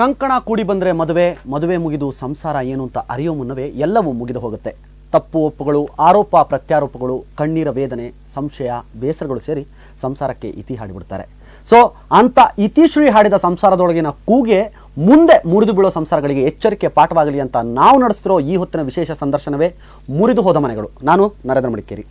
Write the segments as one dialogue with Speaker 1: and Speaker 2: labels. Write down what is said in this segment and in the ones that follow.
Speaker 1: ಕಂಕಣ ಕೂಡಿ ಬಂದರೆ ಮದುವೆ ಮದುವೆ ಮುಗಿದು ಸಂಸಾರ ಏನು ಅಂತ ಅರಿಯೋ ಮುನ್ನವೇ ಎಲ್ಲವೂ ಮುಗಿದು ಹೋಗುತ್ತೆ. ತಪ್ಪು ಒಪ್ಪುಗಳು, ಆರೋಪ ಪ್ರತ್ಯಾರೋಪಗಳು, ಕಣ್ಣೀರ ವೇದನೆ, ಸಂಶಯ, ಬೇಸರಗಳು ಸೇರಿ ಸಂಸಾರಕ್ಕೆ ಇತಿ ಹಾಡಿಬಿಡ್ತಾರೆ. ಸೊ ಅಂತ ಇತಿಶ್ರೀ ಹಾಡಿದ ಸಂಸಾರದೊಳಗಿನ ಕೂಗೆ ಮುಂದೆ ಮುರಿದು ಬೀಳೋ ಸಂಸಾರಗಳಿಗೆ ಎಚ್ಚರಿಕೆ ಪಾಠವಾಗಲಿ ಅಂತ ನಾವು ನಡೆಸ್ತಿರೋ ಈ ಹೊತ್ತಿನ ವಿಶೇಷ ಸಂದರ್ಶನವೇ ಮುರಿದು ಹೋದ ಮನೆಗಳು. ನಾನು ನರೇಂದ್ರ ಮಡಿಕೇರಿ.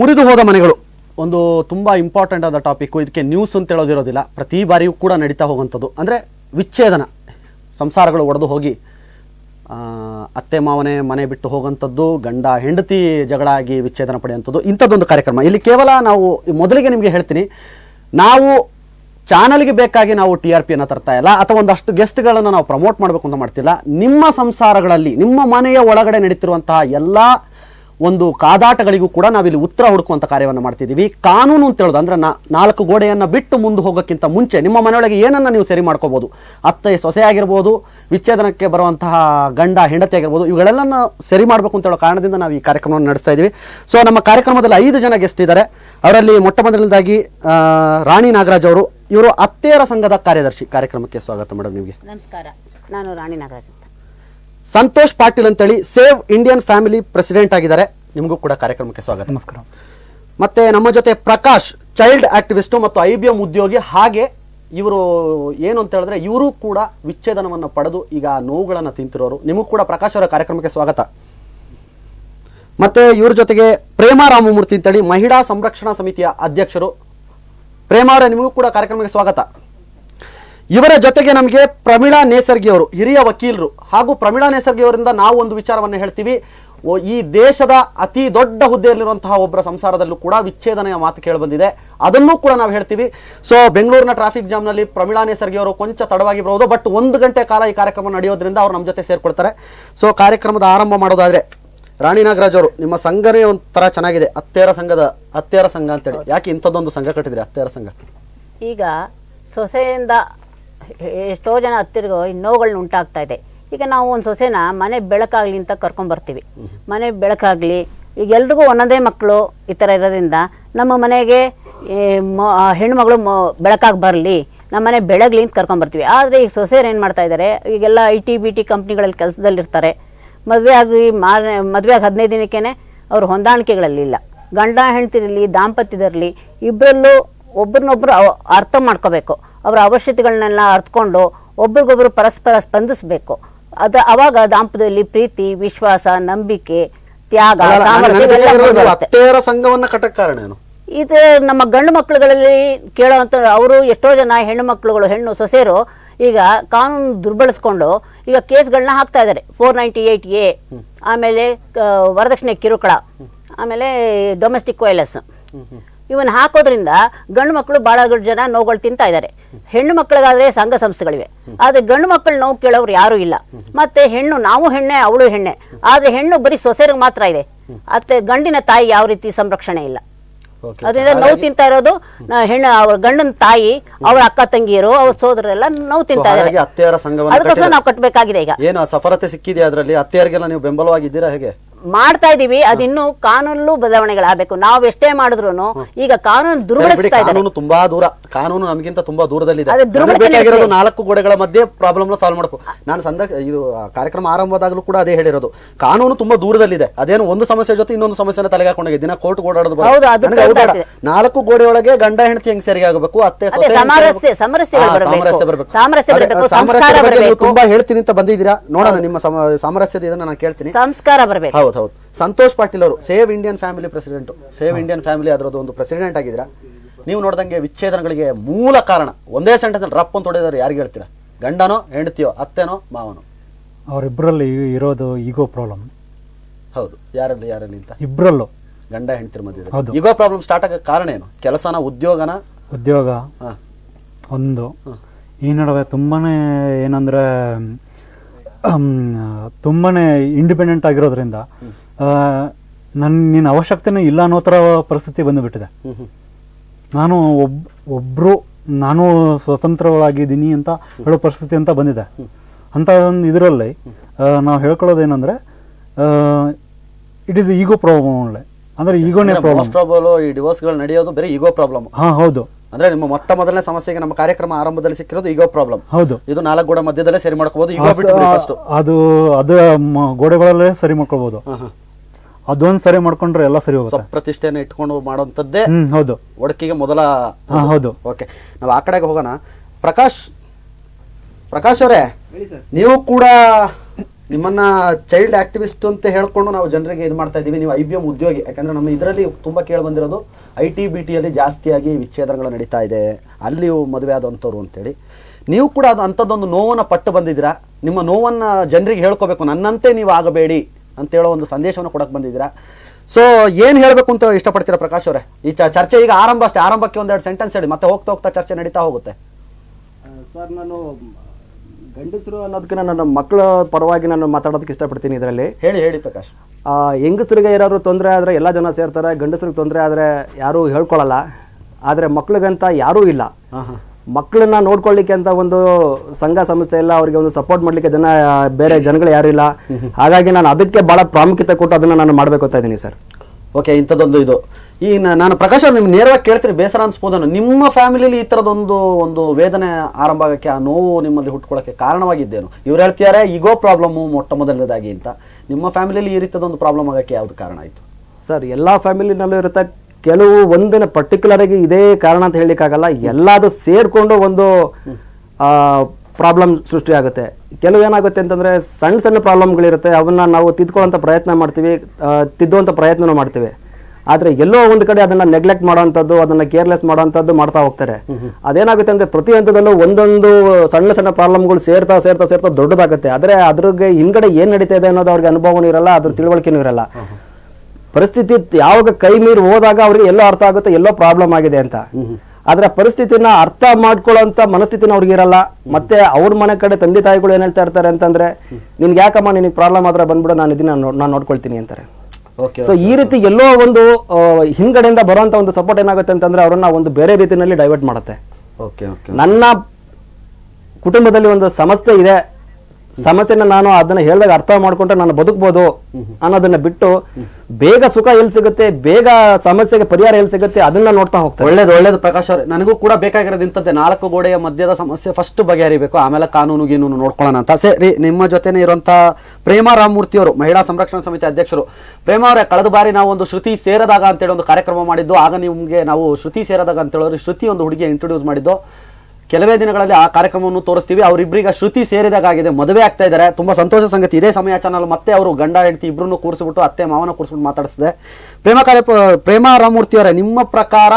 Speaker 1: ಮುರಿದು ಹೋದ ಮನೆಗಳು. ಒಂದು ತುಂಬಾ ಇಂಪಾರ್ಟೆಂಟ್ ಆದ ಟಾಪಿಕ್ ಇದಕ್ಕೆ ನ್ಯೂಸ್ ಅಂತ ಹೇಳೋದಿರೋದಿಲ್ಲ. ಪ್ರತಿ ಬಾರಿಯೂ ಕೂಡ ನಡೀತಾ ಹೋಗುವಂಥದ್ದು. ಅಂದ್ರೆ ವಿಚ್ಛೇದನ. ಸಂಸಾರಗಳು ಒಡೆದು ಹೋಗಿ ಅತ್ತೆ ಮಾವನೇ ಮನೆ ಬಿಟ್ಟು ಹೋಗುವಂಥದ್ದು, ಗಂಡ ಹೆಂಡತಿ ಜಗಳ ಆಗಿ ವಿಚ್ಛೇದನ ಪಡೆಯುವಂಥದ್ದು, ಇಂಥದ್ದೊಂದು ಕಾರ್ಯಕ್ರಮ. ಇಲ್ಲಿ ಕೇವಲ ನಾವು ಮೊದಲಿಗೆ ನಿಮಗೆ ಹೇಳ್ತೀನಿ, ನಾವು ಚಾನಲ್ಗೆ ಬೇಕಾಗಿ ನಾವು ಟಿ ಆರ್ ಪಿಯನ್ನು ತರ್ತಾ ಇಲ್ಲ, ಅಥವಾ ಒಂದಷ್ಟು ಗೆಸ್ಟ್ಗಳನ್ನು ನಾವು ಪ್ರಮೋಟ್ ಮಾಡಬೇಕು ಅಂತ ಮಾಡ್ತಿಲ್ಲ. ನಿಮ್ಮ ಸಂಸಾರಗಳಲ್ಲಿ, ನಿಮ್ಮ ಮನೆಯ ಒಳಗಡೆ ನಡೀತಿರುವಂತಹ ಎಲ್ಲ ಒಂದು ಕಾದಾಟಗಳಿಗೂ ಕೂಡ ನಾವಿಲ್ಲಿ ಉತ್ತರ ಹುಡುಕುವಂತ ಕಾರ್ಯವನ್ನು ಮಾಡ್ತಿದ್ದೀವಿ. ಕಾನೂನು ಅಂತ ಹೇಳೋದು ಅಂದ್ರೆ ನಾಲ್ಕು ಗೋಡೆಯನ್ನ ಬಿಟ್ಟು ಮುಂದೆ ಹೋಗೋಕ್ಕಿಂತ ಮುಂಚೆ ನಿಮ್ಮ ಮನೆಯೊಳಗೆ ಏನನ್ನ ನೀವು ಸರಿ ಮಾಡ್ಕೋಬಹುದು ಅತ್ತೆ ಸೊಸೆ ಆಗಿರ್ಬೋದು, ವಿಚ್ಛೇದನಕ್ಕೆ ಬರುವಂತಹ ಗಂಡ, ಹೆಂಡತಿ ಆಗಿರ್ಬೋದು ಇವುಗಳೆಲ್ಲ ಸರಿ ಮಾಡಬೇಕು ಅಂತ ಹೇಳೋ ಕಾರಣದಿಂದ ನಾವು ಈ ಕಾರ್ಯಕ್ರಮವನ್ನು ನಡೆಸ್ತಾ ಇದ್ದೀವಿ. ಸೊ ನಮ್ಮ ಕಾರ್ಯಕ್ರಮದಲ್ಲಿ ಐದು ಜನ ಗೆಸ್ಟ್ ಇದ್ದಾರೆ. ಅವರಲ್ಲಿ ಮೊಟ್ಟ ಮೊದಲನೇದಾಗಿ ರಾಣಿ ನಾಗರಾಜ್ ಅವರು. ಇವರು ಅತ್ತೆಯರ ಸಂಘದ ಕಾರ್ಯದರ್ಶಿ. ಕಾರ್ಯಕ್ರಮಕ್ಕೆ ಸ್ವಾಗತ ಮೇಡಮ್ ನಿಮಗೆ.
Speaker 2: ನಮಸ್ಕಾರ. ನಾನು ರಾಣಿ ನಾಗರಾಜ್
Speaker 1: ಸಂತೋಷ್ ಪಾಟೀಲ್ ಅಂತೇಳಿ ಸೇವ್ ಇಂಡಿಯನ್ ಫ್ಯಾಮಿಲಿ ಪ್ರೆಸಿಡೆಂಟ್ ಆಗಿದ್ದಾರೆ. ನಿಮಗೂ ಕೂಡ ಕಾರ್ಯಕ್ರಮಕ್ಕೆ ಸ್ವಾಗತ.
Speaker 3: ನಮಸ್ಕಾರ.
Speaker 1: ಮತ್ತೆ ನಮ್ಮ ಜೊತೆ ಪ್ರಕಾಶ್ ಚೈಲ್ಡ್ ಆಕ್ಟಿವಿಸ್ಟ್ ಮತ್ತು ಐ ಬಿ ಎಂ ಉದ್ಯೋಗಿ ಹಾಗೆ ಇವರು ಏನು ಅಂತ ಹೇಳಿದ್ರೆ ಇವರು ಕೂಡ ವಿಚ್ಛೇದನವನ್ನು ಪಡೆದು ಈಗ ನೋವುಗಳನ್ನು ತಿಂತಿರೋರು. ನಿಮಗೂ ಕೂಡ ಪ್ರಕಾಶ್ ಅವರ ಕಾರ್ಯಕ್ರಮಕ್ಕೆ ಸ್ವಾಗತ. ಮತ್ತೆ ಇವ್ರ ಜೊತೆಗೆ ಪ್ರೇಮ ರಾಮಮೂರ್ತಿ ಅಂತೇಳಿ ಮಹಿಳಾ ಸಂರಕ್ಷಣಾ ಸಮಿತಿಯ ಅಧ್ಯಕ್ಷರು. ಪ್ರೇಮ ಅವರ ನಿಮಗೂ ಕೂಡ ಕಾರ್ಯಕ್ರಮಕ್ಕೆ ಸ್ವಾಗತ. ಇವರ ಜೊತೆಗೆ ನಮಗೆ ಪ್ರಮೀಳಾ ನೇಸರ್ಗಿ ಅವರು ಹಿರಿಯ ವಕೀಲರು ಹಾಗೂ ಪ್ರಮೀಳಾ ನೇಸರ್ಗಿ ಅವರಿಂದ ನಾವು ಒಂದು ವಿಚಾರವನ್ನು ಹೇಳ್ತೀವಿ. ಈ ದೇಶದ ಅತಿ ದೊಡ್ಡ ಹುದ್ದೆಯಲ್ಲಿರುವಂತಹ ಒಬ್ಬರ ಸಂಸಾರದಲ್ಲೂ ಕೂಡ ವಿಚ್ಛೇದನೆಯ ಮಾತು ಕೇಳಿ ಬಂದಿದೆ ಅದನ್ನೂ ಕೂಡ ನಾವು ಹೇಳ್ತೀವಿ. ಸೊ ಬೆಂಗಳೂರಿನ ಟ್ರಾಫಿಕ್ ಜಾಮ್ನಲ್ಲಿ ಪ್ರಮೀಳಾ ನೇಸರ್ಗಿ ಅವರು ಕೊಂಚ ತಡವಾಗಿ ಬರಬಹುದು ಬಟ್ ಒಂದು ಗಂಟೆ ಕಾಲ ಈ ಕಾರ್ಯಕ್ರಮ ನಡೆಯೋದ್ರಿಂದ ಅವ್ರು ನಮ್ಮ ಜೊತೆ ಸೇರ್ಕೊಳ್ತಾರೆ. ಸೊ ಕಾರ್ಯಕ್ರಮದ ಆರಂಭ ಮಾಡೋದಾದ್ರೆ, ರಾಣಿ ನಾಗರಾಜ್ ಅವರು, ನಿಮ್ಮ ಸಂಘನೇ ಒಂಥರ ಚೆನ್ನಾಗಿದೆ. ಅತ್ತೇರ ಸಂಘದ, ಅತ್ತೆಯರ ಸಂಘ ಅಂತೇಳಿ. ಯಾಕೆ ಇಂಥದ್ದೊಂದು ಸಂಘ ಕಟ್ಟಿದ್ರಿ ಅತ್ತೆಯರ ಸಂಘ?
Speaker 2: ಈಗ ಸೊಸೆಯಿಂದ ಎಷ್ಟೋ ಜನ ಹತ್ತಿರಗೋ ನೋವುಗಳನ್ನ ಉಂಟಾಗ್ತಾ ಇದೆ. ಈಗ ನಾವು ಒಂದು ಸೊಸೆನ ಮನೆ ಬೆಳಕಾಗಲಿ ಅಂತ ಕರ್ಕೊಂಬರ್ತೀವಿ. ಮನೆ ಬೆಳಕಾಗಲಿ, ಈಗ ಎಲ್ರಿಗೂ ಒಂದೊಂದೇ ಮಕ್ಕಳು ಈ ಥರ ಇರೋದ್ರಿಂದ ನಮ್ಮ ಮನೆಗೆ ಈ ಹೆಣ್ಮಗಳು ಬೆಳಕಾಗಿ ಬರಲಿ, ನಮ್ಮ ಮನೆ ಬೆಳಗ್ಲಿ ಅಂತ ಕರ್ಕೊಂಡ್ಬರ್ತೀವಿ ಆದರೆ ಈಗ ಸೊಸೆಯರು ಏನು ಮಾಡ್ತಾ ಇದ್ದಾರೆ ಈಗೆಲ್ಲ ಐ ಟಿ ಬಿ ಟಿ ಕಂಪ್ನಿಗಳಲ್ಲಿ ಕೆಲಸದಲ್ಲಿರ್ತಾರೆ. ಮದುವೆ ಆಗಿ ಮಾರನೇ, ಮದುವೆ ಆಗಿ ಹದಿನೈದು ದಿನಕ್ಕೇ ಅವ್ರ ಹೊಂದಾಣಿಕೆಗಳಲ್ಲಿ ಇಲ್ಲ. ಗಂಡ ಹೆಂಡ್ತಿರಲಿ ದಾಂಪತ್ಯದಿರಲಿ ಇಬ್ಬರಲ್ಲೂ ಒಬ್ರನ್ನೊಬ್ರು ಅರ್ಥ ಮಾಡ್ಕೋಬೇಕು. ಅವರ ಅವಶ್ಯತೆಗಳನ್ನೆಲ್ಲ ಅರ್ಥಕೊಂಡು ಒಬ್ರಿಗೊಬ್ರು ಪರಸ್ಪರ ಸ್ಪಂದಿಸಬೇಕು. ಅದ ಅವಾಗ ದಾಂಪತ್ಯದಲ್ಲಿ ಪ್ರೀತಿ ವಿಶ್ವಾಸ ನಂಬಿಕೆ ತ್ಯಾಗ ಸಂಘವನ್ನು.
Speaker 1: ಅತ್ತೆಯರ ಸಂಘವನ್ನ ಕಟ್ಟಕ್ ಕಾರಣ ಏನು?
Speaker 2: ಇದು ನಮ್ಮ ಗಂಡು ಮಕ್ಕಳುಗಳಲ್ಲಿ ಕೇಳುವಂತ ಅವರು ಎಷ್ಟೋ ಜನ ಹೆಣ್ಣು ಮಕ್ಕಳುಗಳು ಹೆಣ್ಣು ಸೊಸೆಯರು ಈಗ ಕಾನೂನು ದುರ್ಬಳಸ್ಕೊಂಡು ಈಗ ಕೇಸ್ಗಳನ್ನ ಹಾಕ್ತಾ ಇದ್ದಾರೆ. ಫೋರ್ ನೈಂಟಿ ಏಟ್ ಎ ಆಮೇಲೆ ವರದಕ್ಷಿಣೆ ಕಿರುಕುಳ ಆಮೇಲೆ ಡೊಮೆಸ್ಟಿಕ್ ವೈಲೆನ್ಸ್. ಇವನ್ ಹಾಕೋದ್ರಿಂದ ಗಂಡು ಮಕ್ಕಳು ಬಹಳ ಜನ ನೋವುಗಳು ತಿಂತಾ ಇದ್ದಾರೆ. ಹೆಣ್ಣು ಮಕ್ಕಳಿಗಾದ್ರೆ ಸಂಘ ಸಂಸ್ಥೆಗಳಿವೆ. ಆದ್ರೆ ಗಂಡು ಮಕ್ಕಳು ನೋವು ಕೇಳೋರು ಯಾರು ಇಲ್ಲ. ಮತ್ತೆ ಹೆಣ್ಣು ನಾವು ಹೆಣ್ಣೆ ಅವಳು ಹೆಣ್ಣೆ. ಆದ್ರೆ ಹೆಣ್ಣು ಬರೀ ಸೊಸೆರಿಗೆ ಮಾತ್ರ ಇದೆ. ಮತ್ತೆ ಗಂಡಿನ ತಾಯಿ ಯಾವ ರೀತಿ ಸಂರಕ್ಷಣೆ ಇಲ್ಲ. ಅದರಿಂದ ನೋವು ತಿಂತಾ ಇರೋದು ಹೆಣ್ಣು ಅವ್ರ ಗಂಡನ ತಾಯಿ ಅವ್ರ ಅಕ್ಕ ತಂಗಿಯರು ಅವ್ರ ಸೋದರೆಲ್ಲ ನೋವು ತಿಂತ ಇದ್ದಾರೆ. ಅದಕ್ಕೋಸ್ಕರ ನಾವು ಕಟ್ಟಬೇಕಾಗಿದೆ ಈಗ.
Speaker 1: ಏನು ಸಫಲತೆ ಸಿಕ್ಕಿದೆ ಅದರಲ್ಲಿ? ಅತ್ತೆಯರಿಗೆಲ್ಲ ನೀವು ಬೆಂಬಲವಾಗಿದ್ದೀರಾ ಹೇಗೆ?
Speaker 2: ಮಾಡ್ತಾ ಇದೀವಿ ಅದಿನ್ನು ಕಾನೂನು ಬದಲಾವಣೆಗಳಾಗಬೇಕು ನಾವು ಎಷ್ಟೇ ಮಾಡಿದ್ರು ಈಗ ಕಾನೂನು
Speaker 1: ದುರ್ಬಳಕೆ ಬಿಡಿ,
Speaker 2: ದುರ್ಬಳಿಸ್ತಾ
Speaker 1: ಕಾನೂನು ತುಂಬಾ ದೂರ ಕಾನೂನು ನಮಗಿಂತ ತುಂಬಾ ದೂರದಲ್ಲಿದೆ. ಬೇಕಾಗಿರೋದು ನಾಲ್ಕು ಗೋಡೆಗಳ ಮಧ್ಯೆ ಪ್ರಾಬ್ಲಮ್ ಸಾಲ್ವ್ ಮಾಡಬೇಕು ನಾನು ಸಂದ ಇದು ಕಾರ್ಯಕ್ರಮ ಆರಂಭದಾಗಲೂ ಕೂಡ ಅದೇ ಹೇಳಿರೋದು. ಕಾನೂನು ತುಂಬಾ ದೂರದಲ್ಲಿದೆ. ಅದೇನು ಒಂದು ಸಮಸ್ಯೆ ಜೊತೆ ಇನ್ನೊಂದು ಸಮಸ್ಯೆನ ತಲೆಗೆ ಹಾಕೊಂಡೋಗಿ ದಿನ ಕೋರ್ಟ್ ಓಡಾಡೋದು. ನಾಲ್ಕು ಗೋಡೆಯೊಳಗೆ ಗಂಡ ಹೆಂಡತಿ ಹೆಂಗ್ ಸರಿಗೆ ಆಗಬೇಕು ಅತ್ತೆ
Speaker 2: ಸಾಮರಸ್ಯ-
Speaker 1: ಸಮರಸ್ಯ ಬರ್ಬೇಕು.
Speaker 2: ಸಾಮರಸ್ಯ ಬರಬೇಕು.
Speaker 1: ತುಂಬಾ ಹೇಳ್ತೀನಿ ಅಂತ ಬಂದಿದ್ದೀರಾ? ನೋಡೋಣ ನಿಮ್ಮ ಸಮ- ಸಾಮರಸ್ಯದ ಇದನ್ನ ನಾನು ಕೇಳ್ತೀನಿ.
Speaker 2: ಸಂಸ್ಕಾರ ಬರಬೇಕು.
Speaker 1: ಹೌದು ಹೌದು. ಸಂತೋಷ್ ಪಾಟೀಲ್ ಅವರು save Indian family president save Indian family ಅದರದ್ದು ಒಂದು ಪ್ರೆಸಿಡೆಂಟ್ ಆಗಿದ್ದೀರಾ? ನೀವು ನೋಡ್ದಂಗೆ ವಿಚ್ಛೇದನಗಳಿಗೆ ಮೂಲ ಕಾರಣ ಒಂದೇ ಸೆಂಟೆನ್ಸ್ ಅಲ್ಲಿ ರಪ್ ಅಂತ ಹೊಡೆದ್ರೆ ಯಾರಿಗೆ ಹೇಳ್ತೀರಾ? ಗಂಡನೋ ಹೆಂಡತಿಯೋ ಅತ್ತೆನೋ ಮಾವನೋ?
Speaker 3: ಅವರಿಬ್ಬರಲ್ಲಿ ಇರೋದು ಈಗೋ ಪ್ರಾಬ್ಲಮ್
Speaker 1: ಹೌದು. ಯಾರಲ್ಲಿ ಯಾರಲ್ಲಿ ಅಂತ?
Speaker 3: ಇಬ್ಬರಲ್ಲೂ
Speaker 1: ಗಂಡ ಹೆಂಡತಿರ
Speaker 3: ಮಧ್ಯದಲ್ಲಿ.
Speaker 1: ಈಗೋ ಪ್ರಾಬ್ಲಮ್ ಸ್ಟಾರ್ಟ್ ಕಾರಣ ಏನು? ಕೆಲಸನ ಉದ್ಯೋಗನ?
Speaker 3: ಉದ್ಯೋಗ.
Speaker 1: ಹಾ.
Speaker 3: ಒಂದು. ಈ ನಡುವೆ ತುಂಬಾನೇ ಏನಂದ್ರೆ ತುಂಬಾನೇ ಇಂಡಿಪೆಂಡೆಂಟ್ ಆಗಿರೋದ್ರಿಂದ ನನ್ನ ನಿನ್ನ ಅವಶ್ಯಕತೆನೂ ಇಲ್ಲ ಅನ್ನೋ ಥರ ಪರಿಸ್ಥಿತಿ ಬಂದುಬಿಟ್ಟಿದೆ. ನಾನು ಒಬ್ ಒಬ್ಬರು ನಾನು ಸ್ವತಂತ್ರವಾಗಿದ್ದೀನಿ ಅಂತ ಹೇಳೋ ಪರಿಸ್ಥಿತಿ ಅಂತ ಬಂದಿದೆ. ಅಂತ ಒಂದು ಇದರಲ್ಲಿ ನಾವು ಹೇಳ್ಕೊಳ್ಳೋದು ಏನಂದ್ರೆ ಇಟ್ ಈಸ್ ಈಗೋ ಪ್ರಾಬ್ಲಮ್ ಅಂದ್ರೆ ಈಗೋನೇ ಪ್ರಾಬ್ಲಮ್
Speaker 1: ಈ ಡಿವೋರ್ಸ್ಗಳು ನಡೆಯೋದು ಬೇರೆ ಈಗೋ ಪ್ರಾಬ್ಲಮ್
Speaker 3: ಹಾ ಹೌದು.
Speaker 1: ಅಂದ್ರೆ ನಿಮ್ಮ ಮೊಟ್ಟ ಮೊದಲನೇ ಸಮಸ್ಯೆಗೆ ನಮ್ಮ ಕಾರ್ಯಕ್ರಮ ಆರಂಭದಲ್ಲಿ ಸಿಕ್ಕಿರೋದು ಈಗೋ ಪ್ರಾಬ್ಲಮ್
Speaker 3: ಹೌದು.
Speaker 1: ಇದು ನಾಲ್ಕು ಗೋಡೆ ಮಧ್ಯದಲ್ಲೇ ಸರಿ ಮಾಡ್ಕೋಬಹುದು ಈಗೋ ಬಿಟ್ಟು ಫಸ್ಟ್
Speaker 3: ಅದು ಅದು ಗೋಡೆಗಳಲ್ಲೇ ಸರಿ ಮಾಡ್ಕೋಬಹುದು ಅದೊಂದ್ ಸರಿ ಮಾಡ್ಕೊಂಡ್ರೆ ಎಲ್ಲ ಸರಿ ಹೋಗುತ್ತೆ.
Speaker 1: ಪ್ರತಿಷ್ಠೆಯನ್ನು ಇಟ್ಕೊಂಡು ಮಾಡುವಂತದ್ದೇ
Speaker 3: ಹ್ಮ್ ಹೌದು.
Speaker 1: ಒಡಕಿಗೆ ಮೊದಲ
Speaker 3: ಹೌದು.
Speaker 1: ಓಕೆ. ನಾವು ಆ ಕಡೆಗೆ ಹೋಗೋಣ. ಪ್ರಕಾಶ್ ಪ್ರಕಾಶ್ ಅವರೇ ನೀವು ಕೂಡ ನಿಮ್ಮನ್ನ ಚೈಲ್ಡ್ ಆಕ್ಟಿವಿಸ್ಟ್ ಅಂತ ಹೇಳ್ಕೊಂಡು ನಾವು ಜನರಿಗೆ ಇದು ಮಾಡ್ತಾ ಇದ್ದೀವಿ. ನೀವು ಐ ಬಿ ಎಂ ಉದ್ಯೋಗಿ. ಯಾಕಂದ್ರೆ ನಮ್ಮ ಇದರಲ್ಲಿ ತುಂಬಾ ಕೇಳಿ ಬಂದಿರೋದು ಐ ಟಿ ಬಿ ಟಿಯಲ್ಲಿ ಜಾಸ್ತಿಯಾಗಿ ವಿಚ್ಛೇದನಗಳು ನಡೀತಾ ಇದೆ. ಅಲ್ಲಿ ಮದುವೆ ಆದಂಥವ್ರು ಅಂತೇಳಿ. ನೀವು ಕೂಡ ಅದು ಅಂಥದ್ದೊಂದು ನೋವನ್ನು ಪಟ್ಟು ಬಂದಿದ್ದೀರಾ? ನಿಮ್ಮ ನೋವನ್ನು ಜನರಿಗೆ ಹೇಳ್ಕೋಬೇಕು. ನನ್ನಂತೆ ನೀವು ಆಗಬೇಡಿ ಅಂತ ಹೇಳೋ ಒಂದು ಸಂದೇಶವನ್ನು ಕೊಡಕ್ಕೆ ಬಂದಿದ್ದೀರಾ? ಸೊ ಏನು ಹೇಳಬೇಕು ಅಂತ ಇಷ್ಟಪಡ್ತೀರಾ ಪ್ರಕಾಶ್ ಅವರೇ? ಈ ಚರ್ಚೆ ಈಗ ಆರಂಭ ಅಷ್ಟೇ. ಆರಂಭಕ್ಕೆ ಒಂದೆರಡು ಸೆಂಟೆನ್ಸ್ ಹೇಳಿ. ಮತ್ತೆ ಹೋಗ್ತಾ ಹೋಗ್ತಾ ಚರ್ಚೆ ನಡೀತಾ ಹೋಗುತ್ತೆ.
Speaker 4: ಸರ್, ನಾನು ಗಂಡಸರು ಅನ್ನೋದಕ್ಕಿಂತ ನನ್ನ ಮಕ್ಕಳ ಪರವಾಗಿ ನಾನು ಮಾತಾಡೋದಕ್ಕೆ ಇಷ್ಟಪಡ್ತೀನಿ ಇದರಲ್ಲಿ.
Speaker 1: ಹೇಳಿ ಹೇಳಿ ಪ್ರಕಾಶ್.
Speaker 4: ಹೆಂಗಸರಿಗೆ ಏನಾದ್ರು ತೊಂದರೆ ಆದರೆ ಎಲ್ಲ ಜನ ಸೇರ್ತಾರೆ ಗಂಡಸರಿಗೆ ತೊಂದರೆ ಆದರೆ ಯಾರೂ ಹೇಳ್ಕೊಳ್ಳಲ್ಲ ಆದರೆ ಮಕ್ಳಿಗಂತ ಯಾರೂ ಇಲ್ಲ. ಮಕ್ಕಳನ್ನ ನೋಡ್ಕೊಳ್ಳಿಕ್ಕೆ ಅಂತ ಒಂದು ಸಂಘ ಸಂಸ್ಥೆ ಇಲ್ಲ ಅವರಿಗೆ ಒಂದು ಸಪೋರ್ಟ್ ಮಾಡಲಿಕ್ಕೆ ಜನ ಬೇರೆ ಜನಗಳು ಯಾರು ಇಲ್ಲ. ಹಾಗಾಗಿ ನಾನು ಅದಕ್ಕೆ ಭಾಳ ಪ್ರಾಮುಖ್ಯತೆ ಕೊಟ್ಟು ಅದನ್ನು ನಾನು ಮಾಡಬೇಕು ಅಂತ ಇದ್ದೀನಿ ಸರ್.
Speaker 1: ಓಕೆ ಇಂಥದ್ದೊಂದು ಇದು. ಈ ನಾನು ಪ್ರಕಾಶ್ ನಿಮ್ಗೆ ನೇರವಾಗಿ ಕೇಳ್ತೀನಿ ಬೇಸರ ಅನ್ಸ್ಬೋದನ್ನು ನಿಮ್ಮ ಫ್ಯಾಮಿಲಿಲಿ ಈ ಥರದೊಂದು ಒಂದು ವೇದನೆ ಆರಂಭ ಆಗೋಕ್ಕೆ ಆ ನೋವು ನಿಮ್ಮಲ್ಲಿ ಹುಟ್ಕೊಳ್ಳೋಕ್ಕೆ ಕಾರಣವಾಗಿದ್ದೇನು? ಇವ್ರು ಹೇಳ್ತಿದ್ದಾರೆ ಈಗೋ ಪ್ರಾಬ್ಲಮ್ಮು ಮೊಟ್ಟ ಮೊದಲನೇದಾಗಿ ಅಂತ. ನಿಮ್ಮ ಫ್ಯಾಮಿಲಿಲಿ ಈ ರೀತಿಯದೊಂದು ಪ್ರಾಬ್ಲಮ್ ಆಗೋಕ್ಕೆ ಯಾವುದು ಕಾರಣ ಆಯಿತು?
Speaker 4: ಸರ್ ಎಲ್ಲ ಫ್ಯಾಮಿಲಿನಲ್ಲೂ ಇರುತ್ತೆ. ಕೆಲವು ಒಂದಿನ ಪರ್ಟಿಕ್ಯುಲರ್ ಆಗಿ ಇದೇ ಕಾರಣ ಅಂತ ಹೇಳಲಿಕ್ಕಾಗಲ್ಲ. ಎಲ್ಲದೂ ಸೇರಿಕೊಂಡು ಒಂದು ಪ್ರಾಬ್ಲಮ್ ಸೃಷ್ಟಿ ಆಗುತ್ತೆ ಕೆಲವು ಏನಾಗುತ್ತೆ ಅಂತಂದರೆ ಸಣ್ಣ ಸಣ್ಣ ಪ್ರಾಬ್ಲಮ್ಗಳಿರುತ್ತೆ ಅವನ್ನ ನಾವು ತಿದ್ಕೊಳ್ಳೋಂಥ ಪ್ರಯತ್ನ ಮಾಡ್ತೀವಿ ತಿದ್ದುವಂಥ ಪ್ರಯತ್ನನೂ ಮಾಡ್ತೀವಿ. ಆದರೆ ಎಲ್ಲೋ ಒಂದು ಕಡೆ ಅದನ್ನು ನೆಗ್ಲೆಕ್ಟ್ ಮಾಡೋವಂಥದ್ದು, ಅದನ್ನು ಕೇರ್ಲೆಸ್ ಮಾಡೋವಂಥದ್ದು ಮಾಡ್ತಾ ಹೋಗ್ತಾರೆ. ಅದೇನಾಗುತ್ತೆ ಅಂದರೆ ಪ್ರತಿ ಹಂತದಲ್ಲೂ ಒಂದೊಂದು ಸಣ್ಣ ಸಣ್ಣ ಪ್ರಾಬ್ಲಮ್ಗಳು ಸೇರ್ತಾ ಸೇರ್ತಾ ಸೇರ್ತಾ ದೊಡ್ಡದಾಗುತ್ತೆ. ಆದರೆ ಅದ್ರಿಗೆ ಹಿಂದ್ಗಡೆ ಏನು ನಡೀತಾ ಇದೆ ಅನ್ನೋದು ಅವ್ರಿಗೆ ಅನುಭವನೂ ಇರಲ್ಲ, ಅದ್ರ ತಿಳುವಳಿಕೆನೂ ಇರಲ್ಲ. ಪರಿಸ್ಥಿತಿ ಯಾವಾಗ ಕೈ ಮೀರಿ ಹೋದಾಗ ಅವ್ರಿಗೆ ಎಲ್ಲೋ ಅರ್ಥ ಆಗುತ್ತೆ, ಎಲ್ಲೋ ಪ್ರಾಬ್ಲಮ್ ಆಗಿದೆ ಅಂತ. ಆದ್ರೆ ಪರಿಸ್ಥಿತಿನ ಅರ್ಥ ಮಾಡ್ಕೊಳ್ಳೋಂತ ಮನಸ್ಥಿತಿನ ಅವ್ರಿಗಿರಲ್ಲ ಮತ್ತೆ ಅವ್ರ ಮನೆ ಕಡೆ ತಂದೆ ತಾಯಿಗಳು ಏನ್ ಹೇಳ್ತಾ ಇರ್ತಾರೆ ಅಂತಂದ್ರೆ ನಿನ್ಗೆ ಯಾಕಮ್ಮ ನಿನಗೆ ಪ್ರಾಬ್ಲಮ್ ಆದ್ರೆ ಬಂದ್ಬಿಡು ನಾನು ಇದನ್ನ ನಾನು ನೋಡ್ಕೊಳ್ತೀನಿ ಅಂತಾರೆ.
Speaker 1: ಓಕೆ
Speaker 4: ಸೊ ಈ ರೀತಿ ಎಲ್ಲೋ ಒಂದು ಹಿಂಗಡೆಯಿಂದ ಬರುವಂತ ಒಂದು ಸಪೋರ್ಟ್ ಏನಾಗುತ್ತೆ ಅಂತಂದ್ರೆ ಅವರನ್ನ ಒಂದು ಬೇರೆ ರೀತಿಯಲ್ಲಿ ಡೈವರ್ಟ್ ಮಾಡುತ್ತೆ. ನನ್ನ ಕುಟುಂಬದಲ್ಲಿ ಒಂದು ಸಮಸ್ಯೆ ಇದೆ. ಸಮಸ್ಯೆನ ನಾನು ಅದನ್ನ ಹೇಳಿದಾಗ ಅರ್ಥ ಮಾಡ್ಕೊಂಡ್ರೆ ನಾನು ಬದುಕ್ಬೋದು ಅನ್ನೋದನ್ನ ಬಿಟ್ಟು ಬೇಗ ಸುಖ ಎಲ್ಲಿ ಸಿಗುತ್ತೆ, ಬೇಗ ಸಮಸ್ಯೆಗೆ ಪರಿಹಾರ ಎಲ್ಲಿ ಸಿಗುತ್ತೆ ಅದನ್ನ ನೋಡ್ತಾ ಹೋಗ್ತಾರೆ
Speaker 1: ಒಳ್ಳೇದು ಒಳ್ಳೇದು ಪ್ರಕಾಶ್ ಅವ್ರೆ. ನನಗೂ ಕೂಡ ಬೇಕಾಗಿರೋದು ಇಂಥದ್ದೇ. ನಾಲ್ಕು ಗೋಡೆಯ ಮಧ್ಯದ ಸಮಸ್ಯೆ ಫಸ್ಟ್ ಬಗೆಹರಿಬೇಕು. ಆಮೇಲೆ ಕಾನೂನು ಗೀನೂನು ನೋಡ್ಕೊಳ್ಳೋಣ ಅಂತ. ಸರಿ ನಿಮ್ಮ ಜೊತೆನೇ ಇರುವಂತ ಪ್ರೇಮ ರಾಮಮೂರ್ತಿ ಅವರು, ಮಹಿಳಾ ಸಂರಕ್ಷಣಾ ಸಮಿತಿ ಅಧ್ಯಕ್ಷರು. ಪ್ರೇಮ ಅವರೇ, ಕಳೆದ ಬಾರಿ ನಾವು ಒಂದು ಶ್ರುತಿ ಸೇರದಾಗ ಅಂತೇಳಿ ಒಂದು ಕಾರ್ಯಕ್ರಮ ಮಾಡಿದ್ದು. ಆಗ ನಿಮ್ಗೆ ನಾವು ಶ್ರುತಿ ಸೇರದಾಗ ಅಂತ ಹೇಳೋರು ಶ್ರುತಿ ಒಂದು ಹುಡುಗಿ ಇಂಟ್ರೊಡ್ಯೂಸ್ ಮಾಡಿದ್ದು. ಕೆಲವೇ ದಿನಗಳಲ್ಲಿ ಆ ಕಾರ್ಯಕ್ರಮವನ್ನು ತೋರಿಸ್ತೀವಿ. ಅವರಿಬ್ಬರೀಗ ಶ್ರುತಿ ಸೇರಿದಾಗ ಆಗಿದೆ ಮದುವೆ ಆಗ್ತಾ ಇದ್ದಾರೆ. ತುಂಬಾ ಸಂತೋಷ ಸಂಗತಿ. ಇದೇ ಸಮಯ ಚಾನಲ್ ಮತ್ತೆ ಅವರು ಗಂಡ ಹೆಂಡತಿ ಇಬ್ಬರನ್ನು ಕೂರಿಸ್ಬಿಟ್ಟು ಅತ್ತೆ ಮಾವನ ಕೂರಿಸ್ಬಿಟ್ಟು ಮಾತಾಡಿಸಿದೆ ಪ್ರೇಮ ಕಾರ್ಯ ಪ್ರೇಮ ರಾಮಮೂರ್ತಿ ಅವರೇ, ನಿಮ್ಮ ಪ್ರಕಾರ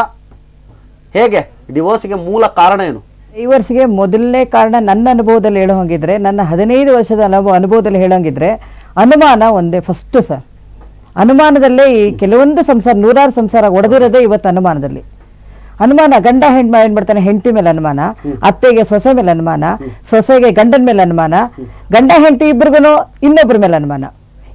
Speaker 1: ಹೇಗೆ? ಡಿವೋರ್ಸ್ಗೆ ಮೂಲ ಕಾರಣ ಏನು?
Speaker 5: ಡೈವರ್ಸ್ಗೆ ಮೊದಲನೇ ಕಾರಣ ನನ್ನ ಅನುಭವದಲ್ಲಿ ಹೇಳೋ ಹಾಗಿದ್ರೆ, ನನ್ನ ಹದಿನೈದು ವರ್ಷದ ಅನುಭವ, ಅನುಭವದಲ್ಲಿ ಹೇಳೋಂಗಿದ್ರೆ ಅನುಮಾನ ಒಂದೇ ಫಸ್ಟ್ ಸರ್ ಅನುಮಾನದಲ್ಲೇ ಈ ಕೆಲವೊಂದು ಸಂಸಾರ, ನೂರಾರು ಸಂಸಾರ ಒಡೆದಿರೋದೇ ಇವತ್ತು ಅನುಮಾನದಲ್ಲಿ. ಅನುಮಾನ ಗಂಡ ಹೆಣ್ಮ ಏನ್ ಮಾಡ್ತಾನೆ? ಹೆಂಡತಿ ಮೇಲೆ ಅನುಮಾನ ಅತ್ತೆಗೆ ಸೊಸೆ ಮೇಲೆ ಅನುಮಾನ ಸೊಸೆಗೆ ಗಂಡನ ಮೇಲೆ ಅನುಮಾನ ಗಂಡ ಹೆಂಡತಿ ಇಬ್ರಿಗೂ ಇನ್ನೊಬ್ಬರ ಮೇಲೆ ಅನುಮಾನ.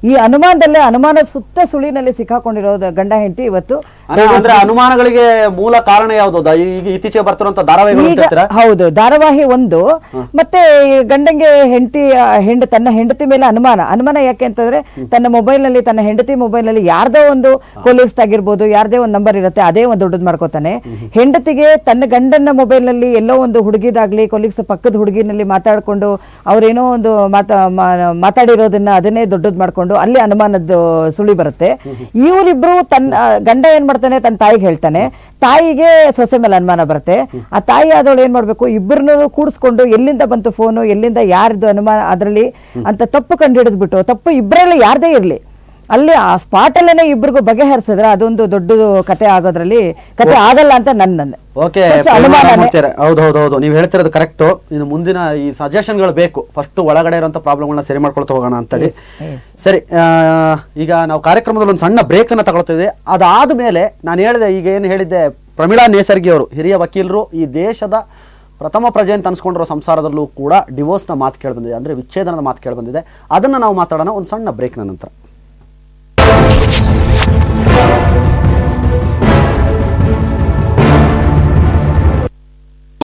Speaker 5: ಈ ಅನುಮಾನದಲ್ಲೇ ಅನುಮಾನ ಸುತ್ತ ಸುಳಿನಲ್ಲಿ ಸಿಕ್ಕಾಕೊಂಡಿರೋದು ಗಂಡ ಹೆಂಡತಿ ಇವತ್ತು
Speaker 1: ಅಂದ್ರೆ- ಅನುಮಾನಗಳಿಗೆ ಮೂಲ ಕಾರಣ ಯಾವುದು? ಈಗ ಇತ್ತೀಚೆಗೆ ಬರ್ತಿರುವಂತ ಧಾರಾವಾಹಿಗಳು ಹೇಳ್ತೀರಾ
Speaker 5: ಹೌದು ಧಾರಾವಾಹಿ ಒಂದು. ಮತ್ತೆ ಗಂಡಂಗೆ ಹೆಂಡತಿ ಹೆಂಡ ತನ್ನ ಹೆಂಡತಿ ಮೇಲೆ ಅನುಮಾನ. ಅನುಮಾನ ಯಾಕೆ ಅಂತಂದ್ರೆ ತನ್ನ ಮೊಬೈಲ್ನಲ್ಲಿ ತನ್ನ ಹೆಂಡತಿ ಮೊಬೈಲ್ನಲ್ಲಿ ಯಾರ್ದೋ ಒಂದು ಪೊಲೀಸ್ ಆಗಿರ್ಬೋದು ಯಾರ್ದೇ ಒಂದು ನಂಬರ್ ಇರುತ್ತೆ ಅದೇ ಒಂದು ದೊಡ್ಡದು ಮಾಡ್ಕೋತಾನೆ. ಹೆಂಡತಿಗೆ ತನ್ನ ಗಂಡನ ಮೊಬೈಲ್ನಲ್ಲಿ ಎಲ್ಲೋ ಒಂದು ಹುಡುಗಿದಾಗ್ಲಿ ಕೊಲೀಗ್ಸ್ ಪಕ್ಕದ ಹುಡುಗಿನಲ್ಲಿ ಮಾತಾಡ್ಕೊಂಡು ಅವ್ರೇನೋ ಒಂದು ಮಾತಾಡಿರೋದನ್ನ ಅದನ್ನೇ ದೊಡ್ಡದು ಮಾಡ್ಕೊಂಡು ಅಲ್ಲಿ ಅನುಮಾನದ ಸುಳಿ ಬರುತ್ತೆ. ಇವರಿಬ್ರು ತನ್ನ ಗಂಡ ಏನ್ ಮಾಡ್ತಾನೆ, ತನ್ನ ತಾಯಿಗೆ ಹೇಳ್ತಾನೆ. ತಾಯಿಗೆ ಸೊಸೆ ಮೇಲೆ ಅನುಮಾನ ಬರುತ್ತೆ. ಆ ತಾಯಿ ಆದವಳು ಏನ್ ಮಾಡ್ಬೇಕು? ಇಬ್ಬರನ್ನು ಕೂಡಿಸ್ಕೊಂಡು ಎಲ್ಲಿಂದ ಬಂತು ಫೋನು ಎಲ್ಲಿಂದ ಯಾರದು ಅನುಮಾನ, ಅದರಲ್ಲಿ ಅಂತ ತಪ್ಪು ಕಂಡು ಹಿಡಿದ್ಬಿಟ್ಟು, ತಪ್ಪು ಇಬ್ಬರಲ್ಲಿ ಯಾರದೇ ಇರ್ಲಿ. ಅಲ್ಲಿ ಆ ಸ್ಪಾಟ್ ಅಲ್ಲೇನೆ ಇಬ್ಬರಿಗೂ ಬಗೆಹರಿಸಿದ್ರೆ ಅದೊಂದು ದೊಡ್ಡ ಕತೆ ಆಗೋದ್ರಲ್ಲಿ ಕತೆ ಆಗಲ್ಲ ಅಂತ ನನ್ನ
Speaker 1: ಓಕೆ. ಹೌದು ಹೌದು ಹೌದು. ನೀವು ಹೇಳ್ತಿರೋದು ಕರೆಕ್ಟ್ ಇನ್ನು ಮುಂದಿನ ಈ ಸಜೆಷನ್ಗಳು ಬೇಕು. ಫಸ್ಟ್ ಒಳಗಡೆ ಇರುವಂತ ಪ್ರಾಬ್ಲಮ್ಗಳನ್ನ ಸರಿ ಮಾಡ್ಕೊಳ್ತಾ ಹೋಗೋಣ ಅಂತೇಳಿ. ಸರಿ ಆ, ಈಗ ನಾವು ಕಾರ್ಯಕ್ರಮದಲ್ಲಿ ಒಂದು ಸಣ್ಣ ಬ್ರೇಕ್ ಅನ್ನ ತಗೊಳ್ತಿದ್ವಿ. ಅದಾದ ಮೇಲೆ ನಾನು ಹೇಳಿದೆ ಈಗ ಏನು ಹೇಳಿದ್ದೆ ಪ್ರಮೀಳಾ ನೇಸರ್ಗಿ ಅವರು ಹಿರಿಯ ವಕೀಲರು ಈ ದೇಶದ ಪ್ರಥಮ ಪ್ರಜೆ ಅಂತ ಅನ್ಸ್ಕೊಂಡಿರೋ ಸಂಸಾರದಲ್ಲೂ ಕೂಡ ಡಿವೋರ್ಸ್ನ ಮಾತು ಕೇಳಿ ಬಂದಿದೆ ಅಂದ್ರೆ ವಿಚ್ಛೇದನದ ಮಾತು ಕೇಳಿ ಬಂದಿದೆ ಅದನ್ನ ನಾವು ಮಾತಾಡೋಣ ಒಂದು ಸಣ್ಣ ಬ್ರೇಕ್ನ ನಂತರ.